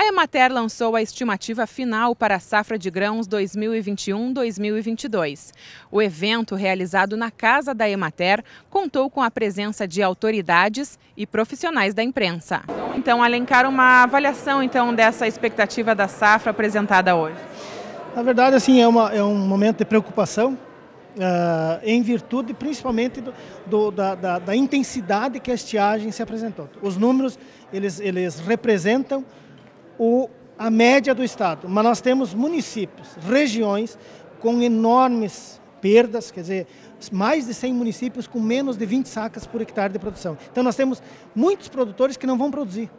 A Emater lançou a estimativa final para a safra de grãos 2021-2022. O evento, realizado na casa da Emater, contou com a presença de autoridades e profissionais da imprensa. Então, Alencar, uma avaliação então dessa expectativa da safra apresentada hoje. Na verdade, assim, é, uma, é um momento de preocupação, uh, em virtude principalmente do, do, da, da, da, intensidade que a estiagem se apresentou. Os números, eles, eles representam o, a média do Estado, mas nós temos municípios, regiões com enormes perdas, quer dizer, mais de 100 municípios com menos de 20 sacas por hectare de produção. Então nós temos muitos produtores que não vão produzir.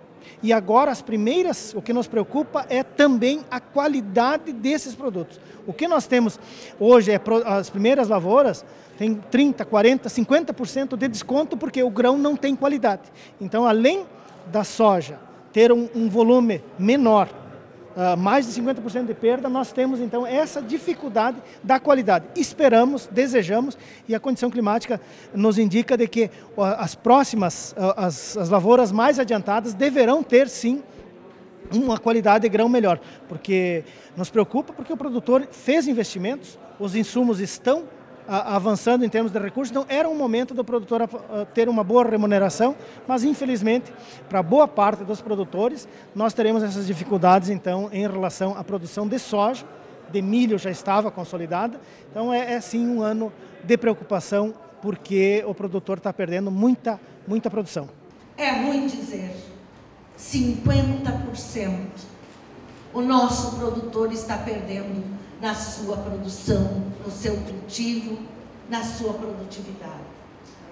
E agora as primeiras, o que nos preocupa é também a qualidade desses produtos. O que nós temos hoje é as primeiras lavouras tem 30, 40, 50% de desconto porque o grão não tem qualidade. Então, além da soja ter um, um volume menor uh, mais de 50% de perda, nós temos então essa dificuldade da qualidade. Esperamos, desejamos e a condição climática nos indica de que uh, as próximas, uh, as, as lavouras mais adiantadas deverão ter sim uma qualidade de grão melhor, porque nos preocupa porque o produtor fez investimentos, os insumos estão avançando em termos de recursos, então era um momento do produtor ter uma boa remuneração, mas infelizmente, para boa parte dos produtores, nós teremos essas dificuldades então em relação à produção de soja, de milho já estava consolidada, então é, é sim um ano de preocupação porque o produtor está perdendo muita, muita produção. É ruim dizer, 50% o nosso produtor está perdendo na sua produção, no seu cultivo, na sua produtividade.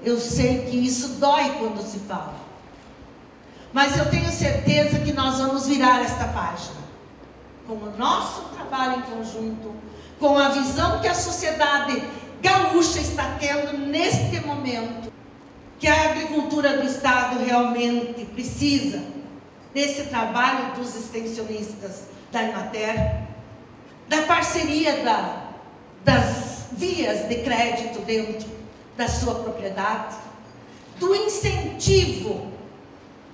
Eu sei que isso dói quando se fala. Mas eu tenho certeza que nós vamos virar esta página. Com o nosso trabalho em conjunto, com a visão que a sociedade gaúcha está tendo neste momento, que a agricultura do Estado realmente precisa desse trabalho dos extensionistas da Imater, da parceria da, das vias de crédito dentro da sua propriedade, do incentivo,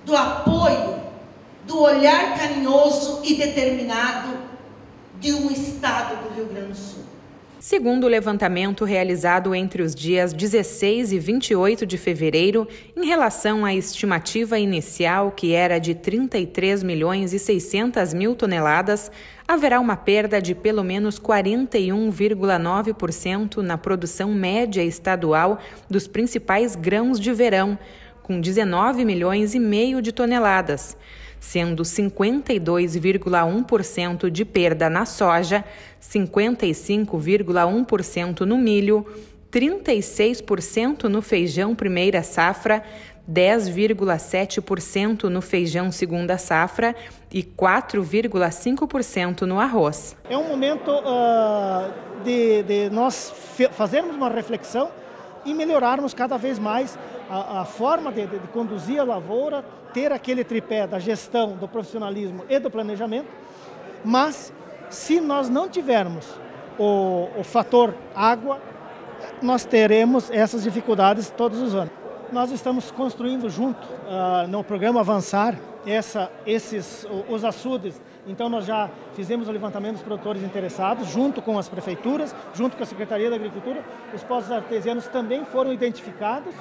do apoio, do olhar carinhoso e determinado de um Estado do Rio Grande do Sul. Segundo o levantamento realizado entre os dias 16 e 28 de fevereiro, em relação à estimativa inicial, que era de 33 milhões e 600 mil toneladas, haverá uma perda de pelo menos 41,9% na produção média estadual dos principais grãos de verão, com 19 milhões e meio de toneladas sendo 52,1% de perda na soja, 55,1% no milho, 36% no feijão primeira safra, 10,7% no feijão segunda safra e 4,5% no arroz. É um momento uh, de, de nós fazermos uma reflexão e melhorarmos cada vez mais a, a forma de, de, de, conduzir a lavoura, ter aquele tripé da gestão, do profissionalismo e do planejamento, mas se nós não tivermos o, o fator água, nós teremos essas dificuldades todos os anos. Nós estamos construindo junto uh, no programa Avançar essa, esses, os açudes. Então nós já fizemos o levantamento dos produtores interessados, junto com as prefeituras, junto com a Secretaria da Agricultura. Os postos artesianos também foram identificados,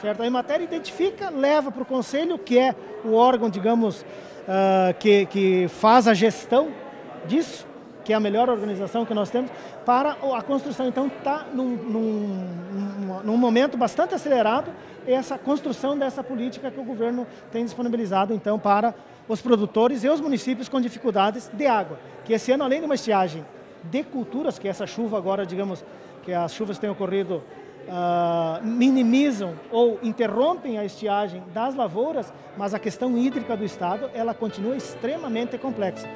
certo? A matéria identifica, leva para o conselho, que é o órgão, digamos, uh, que, que faz a gestão disso, que é a melhor organização que nós temos, para a construção. Então está num, num, num momento bastante acelerado essa construção dessa política que o governo tem disponibilizado então para os produtores e os municípios com dificuldades de água. Que esse ano, além de uma estiagem de culturas, que essa chuva agora, digamos, que as chuvas têm ocorrido Uh, minimizam ou interrompem a estiagem das lavouras, mas a questão hídrica do estado ela continua extremamente complexa.